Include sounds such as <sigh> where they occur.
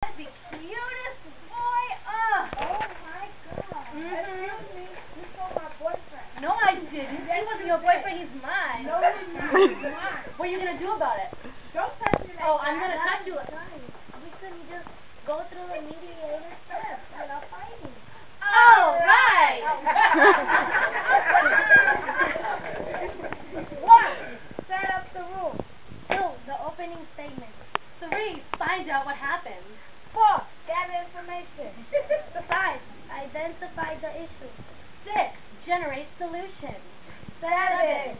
the cutest boy. Oh my god. Mhm. Excuse me, you stole my boyfriend. No, I didn't. He wasn't your boyfriend. He's mine. No, he's not. He's <laughs> mine. What are you gonna do about it? Don't touch me like Oh, that. I'm gonna touch you. We couldn't just go through the mediator steps without fighting. Oh, right. <laughs> One, set up the rules. Two, the opening statement. Three, find out what happened. Identify the issue. Six, generate solutions. Seven,